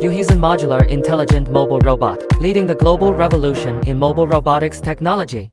Yuhi's a modular intelligent mobile robot, leading the global revolution in mobile robotics technology.